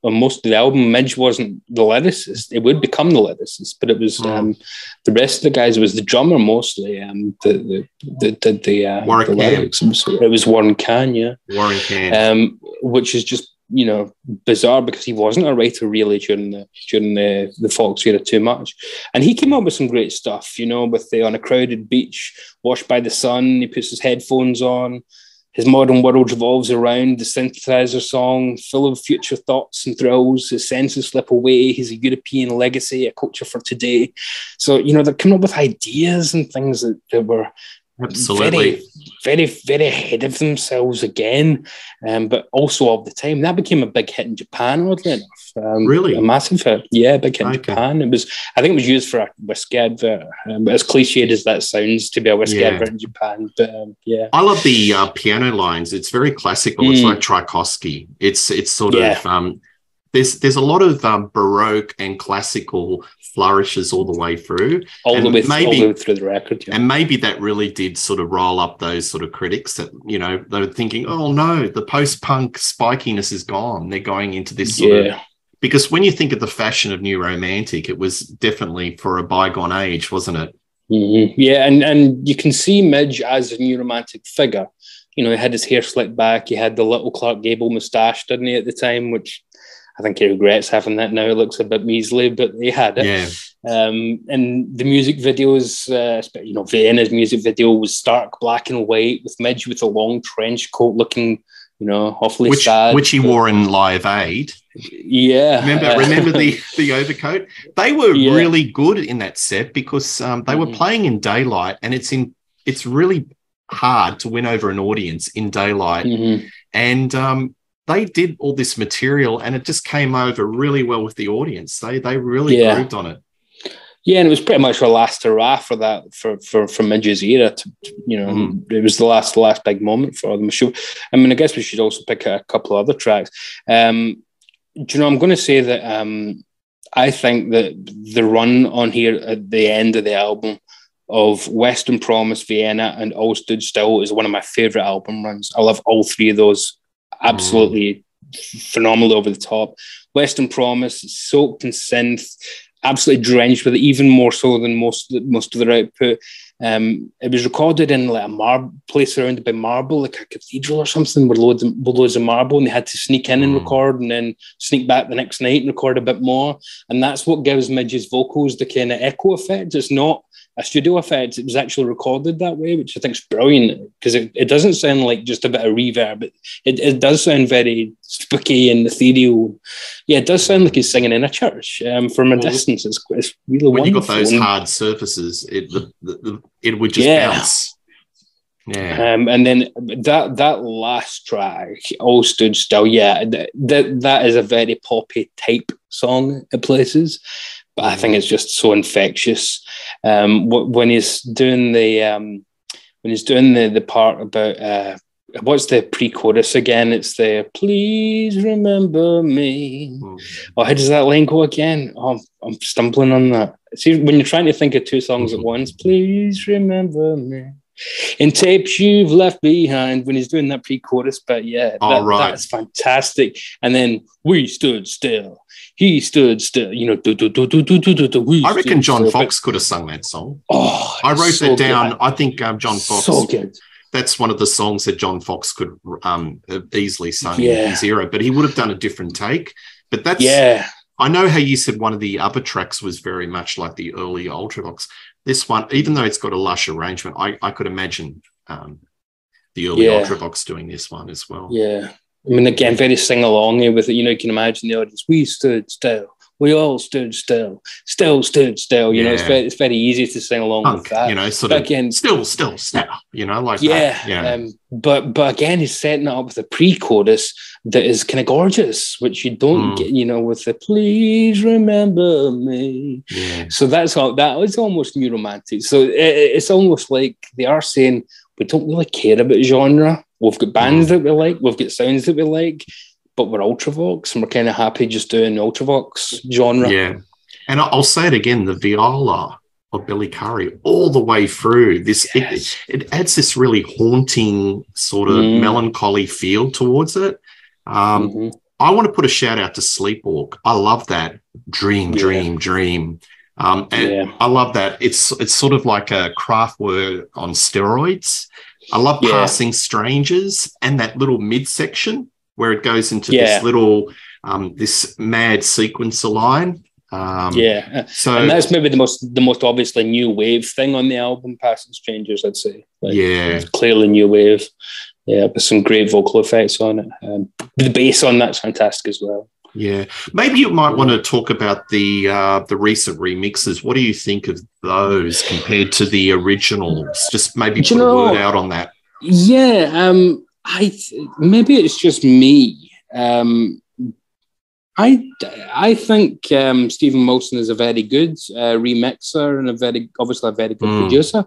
on most of the album. Midge wasn't the lyricist; it would become the lyricist, but it was Mm. um, the rest of the guys. It was the drummer mostly. Um, the the the the, the, uh, the lyrics. It was, Warren Can, yeah Warren Can. um, which is just you know bizarre because he wasn't a writer really during the during the the Fox era too much, and he came up with some great stuff. You know, with the on a crowded beach, washed by the sun. He puts his headphones on. His modern world revolves around the synthesizer song, full of future thoughts and thrills. His senses slip away. He's a European legacy, a culture for today. So, you know, they're coming up with ideas and things that, that were Absolutely. very, very, very ahead of themselves again, um, but also of the time. That became a big hit in Japan, oddly enough. Um, Really? a massive hit. Yeah, big hit in Okay. Japan. It was, I think, it was used for a whiskey advert. Um, but as cliched as that sounds to be a whiskey Yeah. advert in Japan, but um, yeah, I love the uh, piano lines. It's very classical. It's Mm. like Tchaikovsky. It's it's sort Yeah. of um, there's there's a lot of um, baroque and classical flourishes all the way through, all the And way th- all maybe- the way through the record. Yeah. and maybe that really did sort of roll up those sort of critics that you know they were thinking, oh no, the post punk spikiness is gone. They're going into this sort yeah. of because when you think of the fashion of new romantic, it was definitely for a bygone age, wasn't it? Mm-hmm. Yeah, and and you can see Midge as a new romantic figure. You know, he had his hair slicked back. He had the little Clark Gable moustache, didn't he, at the time? Which I think he regrets having that now. It looks a bit measly, but he had it. Yeah. Um, and the music videos, uh, you know, Vienna's music video was stark black and white with Midge with a long trench coat looking, you know, awfully which, sad. Which he wore in Live Aid. Yeah. Remember, remember the, the overcoat? They were yeah. really good in that set because um, they were mm-hmm. playing in daylight and it's in it's really hard to win over an audience in daylight. Mm-hmm. And um, they did all this material and it just came over really well with the audience. They they really yeah. grooved on it. Yeah, and it was pretty much our last hurrah for that for for for Midge's era. To, you know, mm. it was the last the last big moment for them. So, I mean, I guess we should also pick a couple of other tracks. Um, do you know? I'm going to say that um, I think that the run on here at the end of the album of Western Promise, Vienna, and All Stood Still is one of my favorite album runs. I love all three of those. Absolutely mm. phenomenal over the top. Western Promise, soaked in synth absolutely drenched with it, even more so than most most of their output. Um, it was recorded in like a mar- place surrounded by marble, like a cathedral or something, with loads of, with loads of marble, and they had to sneak in mm. and record, and then sneak back the next night and record a bit more. And that's what gives Midge's vocals the kind of echo effect. It's not a studio effect. It was actually recorded that way, which I think is brilliant because it, it doesn't sound like just a bit of reverb. It, it, it does sound very spooky and ethereal. Yeah, it does sound like he's singing in a church um, from a well, distance. It's, it's really when wonderful. you got those hard surfaces, it the, the, it would just yeah. bounce. Yeah. Um, and then that that last track, all stood still. Yeah, that that is a very poppy type song at places but I think it's just so infectious. Um, when he's doing the um, when he's doing the the part about uh, what's the pre-chorus again? It's the "Please remember me." Mm. Oh, how does that line go again? Oh, I'm stumbling on that. See, when you're trying to think of two songs at once, please remember me. In tapes you've left behind when he's doing that pre-chorus, but yeah, that, right. that's fantastic. And then we stood still he stood still. You know, do, do, do, do, do, do, do, I reckon John. Fox could have sung that song. Oh, I wrote so that down. Good. I think um, John Fox. So good. That's one of the songs that John Fox could um, easily sung yeah. in his era, but he would have done a different take. But that's yeah. I know how you said one of the other tracks was very much like the early Ultravox. This one, even though it's got a lush arrangement, I, I could imagine um, the early yeah. Ultravox doing this one as well. Yeah. I mean, again, very sing along with it. You know, you can imagine the audience. We stood still. We all stood still. Still stood still. You yeah. know, it's very, it's very easy to sing along Punk, with that. You know, sort but of again, still, still, still. You know, like yeah, that. yeah. Um, but but again, he's setting it up with a pre-chorus that is kind of gorgeous, which you don't mm. get. You know, with the "Please remember me." Yeah. So that's all. That is almost new romantic. So it, it's almost like they are saying we don't really care about genre We've got bands that we like, we've got sounds that we like, but we're Ultravox and we're kind of happy just doing Ultravox genre. Yeah. And I'll say it again the viola of Billy Currie all the way through this, yes. it, it, adds this really haunting sort of mm. melancholy feel towards it. Um, mm-hmm. I want to put a shout out to Sleepwalk. I love that dream, dream, yeah. dream. Um, and yeah. I love that. It's it's sort of like a craft Kraftwerk on steroids. I love yeah. passing strangers and that little midsection where it goes into yeah. this little um, this mad sequencer line. Um, yeah, so and that's maybe the most the most obviously new wave thing on the album, "Passing Strangers." I'd say. Like, yeah, clearly new wave. Yeah, with some great vocal effects on it. Um, the bass on that's fantastic as well. Yeah, maybe you might want to talk about the uh, the recent remixes. What do you think of those compared to the originals? Just maybe put know, a word out on that. Yeah, um, I maybe it's just me. Um, I I think um, Steven Wilson is a very good uh, remixer and a very obviously a very good mm. producer,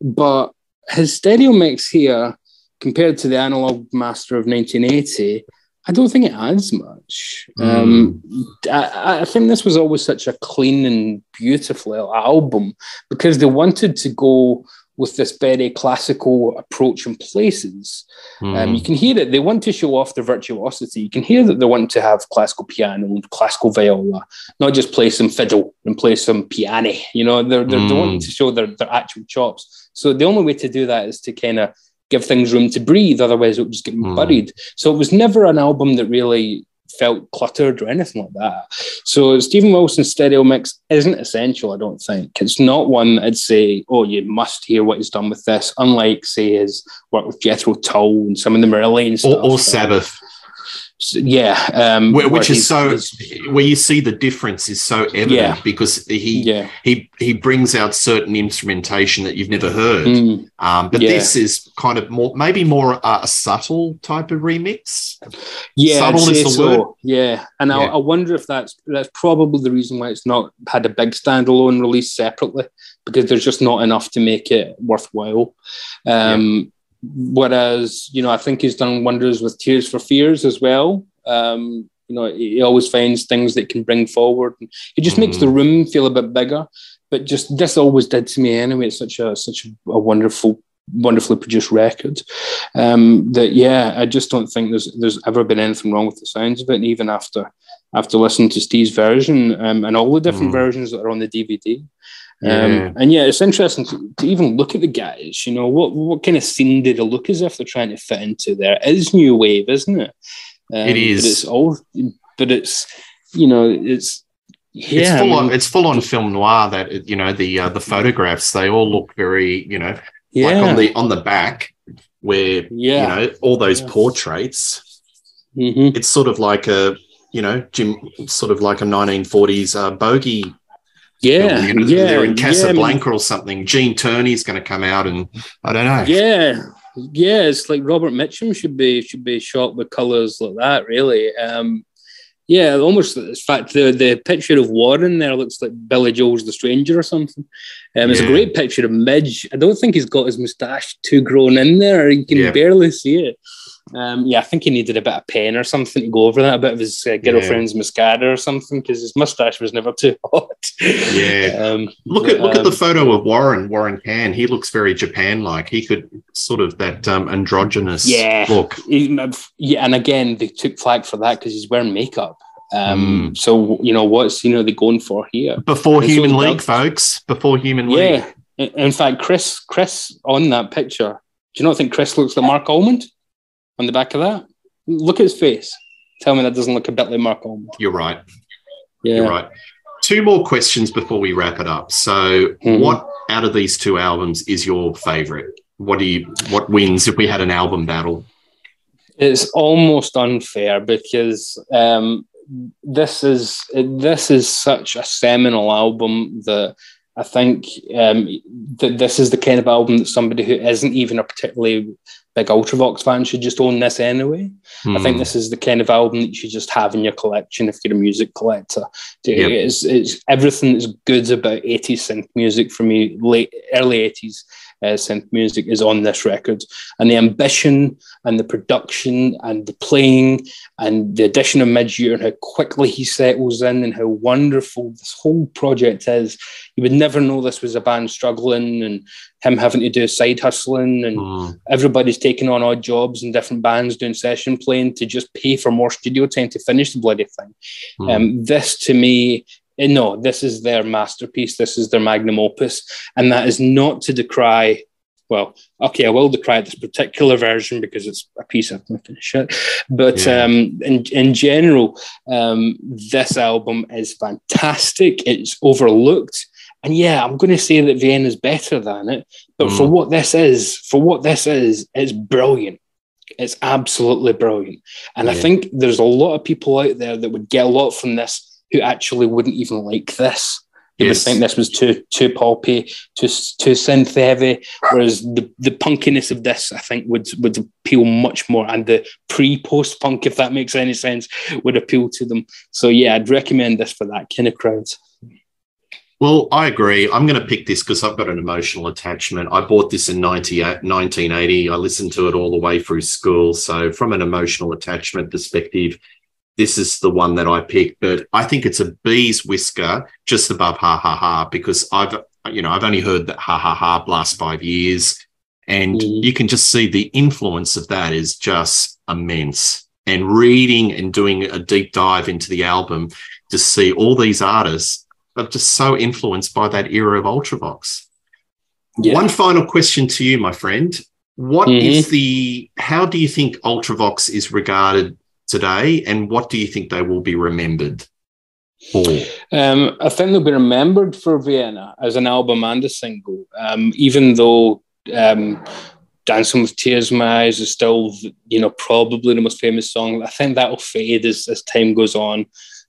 but his stereo mix here compared to the analog master of 1980 I don't think it adds much. Mm. Um, I, I, think this was always such a clean and beautiful album because they wanted to go with this very classical approach in places. Mm. Um, you hmm. can hear that They want to show off their virtuosity. You can hear that they want to have classical piano and classical viola, not just play some fiddle and play some piano. You know, they're, they're, mm. they want hmm. to show their, their actual chops. So the only way to do that is to kind of give things room to breathe. Otherwise, it would just get mm. buried. So it was never an album that really felt cluttered or anything like that. So Stephen Wilson's stereo mix isn't essential, I don't think. It's not one I'd say, oh, you must hear what he's done with this, unlike, say, his work with Jethro Tull and some of the Marillion stuff. Or, or Sabbath yeah, um, which is so where you see the difference is so evident yeah. because he yeah. he he brings out certain instrumentation that you've never heard. Mm. Um, but yeah. this is kind of more maybe more uh, a subtle type of remix. Yeah, subtle is the so. word. Yeah, and I, I, wonder if that's that's probably the reason why it's not had a big standalone release separately because there's just not enough to make it worthwhile. Um, Whereas, you know, I think he's done wonders with Tears for Fears as well. Um, you know, he always finds things that can bring forward. And It just mm. makes the mm. room feel a bit bigger. But just this always did to me anyway. It's such a such a wonderful, wonderfully produced record. Um, that yeah, I just don't think there's there's ever been anything wrong with the sounds of it. And even after after listening to Steve's version um, and all the different mm. versions that are on the DVD, um, and yeah, it's interesting to, to, even look at the guys. You know, what what kind of scene did it look as if they're trying to fit into there? It is new wave, isn't it? Um, it is. But it's all, but it's you know, it's yeah, it's full I mean, on. It's full on film noir. That you know, the uh, the photographs they all look very you know, yeah. like on the on the back where yeah. you know all those yeah. portraits. Mm-hmm. It's sort of like a you know, Jim, sort of like a 1940s uh, bogey yeah, you know, yeah, they're in Casablanca yeah, or something. Gene Tierney's going to come out, and I don't know. Yeah, yeah, it's like Robert Mitchum should be should be shot with colors like that. Really, um, yeah, almost. In fact, the the picture of Warren there looks like Billy Joel's The Stranger or something. Um, it's yeah. a great picture of Midge. I don't think he's got his moustache too grown in there. You can yeah. barely see it. Um, yeah, I think he needed a bit of pen or something to go over that, a bit of his uh, girlfriend's yeah. mascara or something, because his mustache was never too hot. Yeah. Um, look at look um, at the photo of Warren Warren Cann. He looks very Japan like. He could sort of that um, androgynous yeah, look. He, yeah, and again, they took flag for that because he's wearing makeup. Um, mm. So you know what's you know they going for here before and Human so League, folks. Before Human yeah. League. In fact, Chris Chris on that picture. Do you not think Chris looks like Mark Almond? On the back of that. Look at his face. Tell me that doesn't look a bit like Almond. You're right. Yeah. You're right. Two more questions before we wrap it up. So, mm-hmm. what out of these two albums is your favorite? What do you what wins if we had an album battle? It's almost unfair because um, this is this is such a seminal album that I think um, that this is the kind of album that somebody who isn't even a particularly big Ultravox fan should just own this anyway. Mm. I think hmm. this is the kind of album that you should just have in your collection if you're a music collector. Yep. It's, it's everything that's good about 80s synth music for me, late early 80s uh, synth music is on this record. And the ambition and the production and the playing and the addition of Midge-Ure and how quickly he settles in and how wonderful this whole project is. You would never know this was a band struggling and him having to do side hustling and mm. everybody's taking on odd jobs and different bands doing session playing to just pay for more studio time to finish the bloody thing. Mm. Um, this to me no, this is their masterpiece. This is their magnum opus. And that is not to decry, well, okay, I will decry this particular version because it's a piece of shit. But yeah. um, in, in general, um, this album is fantastic. It's overlooked. And yeah, I'm going to say that Vienna is better than it. But mm. for what this is, for what this is, it's brilliant. It's absolutely brilliant. And yeah. I think there's a lot of people out there that would get a lot from this who actually wouldn't even like this. They yes. would think this was too too poppy, too too synth heavy. Whereas the, the punkiness of this, I think, would would appeal much more, and the pre post punk, if that makes any sense, would appeal to them. So yeah, I'd recommend this for that kind of crowd. Well, I agree. I'm going to pick this because I've got an emotional attachment. I bought this in 1980. Uh, I listened to it all the way through school. So, from an emotional attachment perspective, this is the one that I picked, but I think it's a bee's whisker just above ha ha ha because I've you know, I've only heard that ha ha ha last five years. And mm. you can just see the influence of that is just immense. And reading and doing a deep dive into the album to see all these artists are just so influenced by that era of Ultravox. Yeah. One final question to you, my friend. What mm-hmm. is the, how do you think Ultravox is regarded today and what do you think they will be remembered for? Um, I think they'll be remembered for Vienna as an album and a single, um, even though um, Dancing with Tears in My Eyes is still, you know, probably the most famous song. I think that'll fade as, as time goes on.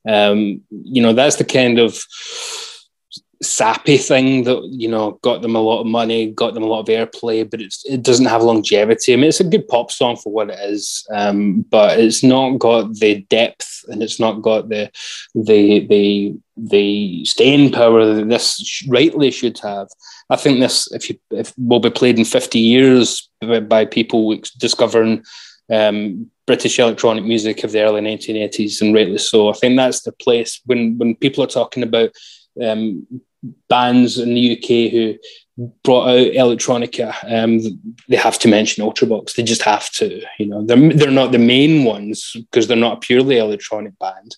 Um, you know, that's the kind of sappy thing that you know got them a lot of money, got them a lot of airplay, but it doesn't have longevity. I mean, it's a good pop song for what it is, um, but it's not got the depth and it's not got the the the the staying power that this rightly should have. I think this, if you if will be played in fifty years by, by people discovering um, British electronic music of the early 1980s, and rightly so. I think that's the place when when people are talking about um, bands in the UK who brought out electronica, um, they have to mention Ultravox. They just have to. You know, they're they're not the main ones because they're not a purely electronic band,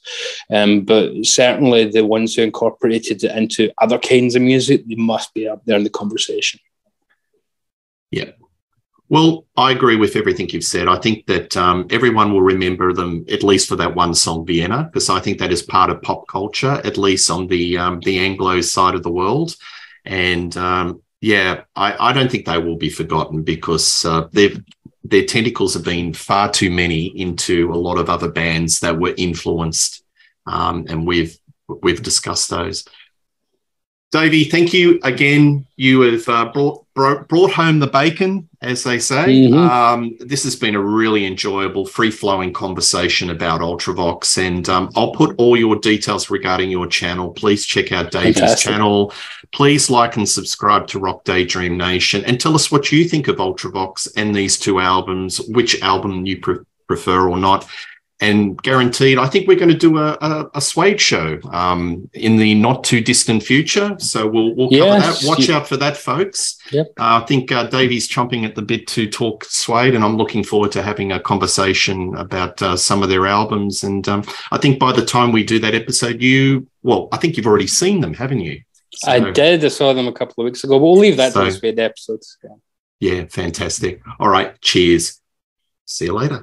um, but certainly the ones who incorporated it into other kinds of music, they must be up there in the conversation. Yeah, well, I agree with everything you've said. I think that um, everyone will remember them at least for that one song, Vienna, because I think that is part of pop culture, at least on the um, the Anglo side of the world. And um, yeah, I, I, don't think they will be forgotten because uh, their tentacles have been far too many into a lot of other bands that were influenced, um, and we've we've discussed those. Davey, thank you again. You have uh, brought, brought, brought home the bacon, as they say. Mm-hmm. Um, this has been a really enjoyable, free flowing conversation about Ultravox, and um, I'll put all your details regarding your channel. Please check out Davey's Fantastic. channel. Please like and subscribe to Rock Daydream Nation, and tell us what you think of Ultravox and these two albums. Which album you pre- prefer or not and guaranteed, I think we're going to do a, a, a Suede show um, in the not too distant future. So we'll, we'll cover yes. that. Watch out for that, folks. Yep. Uh, I think uh, Davey's chomping at the bit to talk Suede, and I'm looking forward to having a conversation about uh, some of their albums. And um, I think by the time we do that episode, you, well, I think you've already seen them, haven't you? So, I did. I saw them a couple of weeks ago. But we'll leave that so, to the Suede episodes. Yeah. yeah, fantastic. All right. Cheers. See you later.